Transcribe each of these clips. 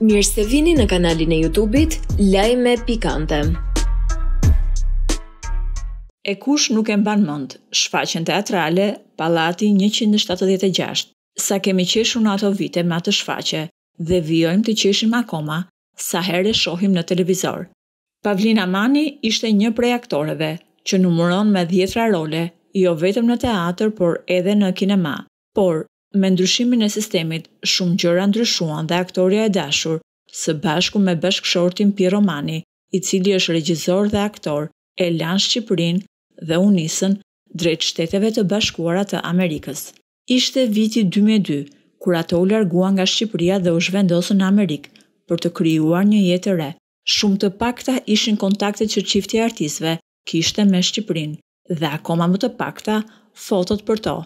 Mirë se vini në kanalin e YouTube-it Lajme Pikante. E kush nuk e mban mend, shfaqjen teatrale Pallati 176. Sa kemi qeshur në ato vite me atë shfaqje dhe vijojmë të qeshim akoma sa herë e shohim në televizor. Pavlina Mani ishte një prej aktoreve që numëron me dhjetra role, jo vetëm në teatër por edhe në kinema. Por, Me ndryshimin e sistemit, shumë gjëra ndryshuan dhe aktorja e dashur, së bashku me bashkëshortin Pirro Mani, i cili është regjizor dhe aktor, e lanë Shqipërinë dhe u nisën drejt Shteteve të Bashkuara të Amerikës. Ishte viti dy mijë e dy, kur ato u larguan nga Shqipëria dhe u zhvendosën në Amerikë, për të krijuar një jetë të re. Shumë të pakta ishin kontaktet që çifti i artistëve kishte me Shqipërinë, dhe akoma më të pakta fotot për to.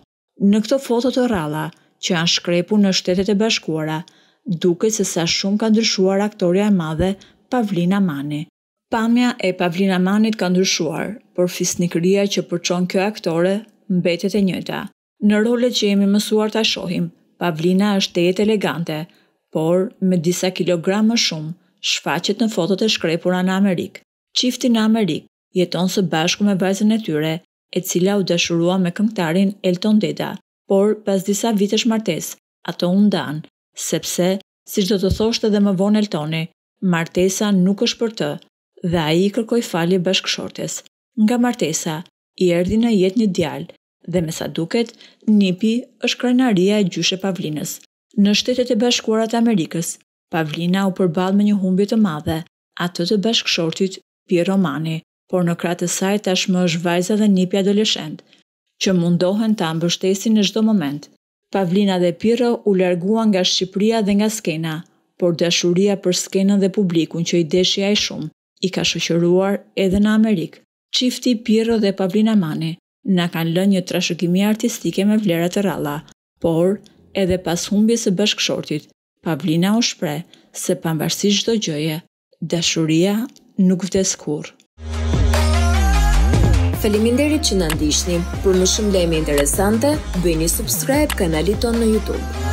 Në këto foto të rralla që janë shkrepur në Shtetet e Bashkuara, duket se sa shumë ka ndryshuar aktorja e madhe Pavlina Mani. Pamja e Pavlina Manit ka ndryshuar, por fisnikëria që përçon kjo aktore mbetet e njëjta. Në rolet që jemi mësuar ta shohim, Pavlina është tejet elegante, por me disa kilogramë më shumë, shfaqet në fotot e shkrepura në Amerikë. Çifti në Amerikë jeton së bashku me vajzën e tyre e cila u dashurua me këngëtarin Elton Deda, por pas disa vitesh martesë, ato u ndanë, sepse, siç do të thoshte edhe më vonë Eltoni, martesa nuk është për të dhe ai i kërkoi falje bashkëshortes. Nga martesa, i erdhi në jetë një djalë dhe me sa duket, nipi është krenaria e gjyshe Pavlinës. Në Shtetet e Bashkuara të Amerikës, Pavlina u përball me një humbje të madhe, atë të bashkëshortit Pirro Mani, por në krah të saj tashmë është vajza dhe nipi adoleshent, që mundohen ta mbështesin në çdo moment. Pavlina dhe Pirro u larguan nga Shqipëria dhe nga skena, por dashuria për skenën dhe publikun që i deshi aq shumë, i ka shoqëruar edhe në Amerikë. Çifti Pirro dhe Pavlina Mani na kanë lënë një trashëgimi artistike me vlera të rralla, por, edhe pas humbjes së bashkëshortit, Pavlina u shpreh se pavarësisht çdo gjëje, Dashuria nuk vdes kurrë. Faleminderit që na ndiqni. Për më shumë lajme interesante, bëjni subscribe kanalit tonë në YouTube.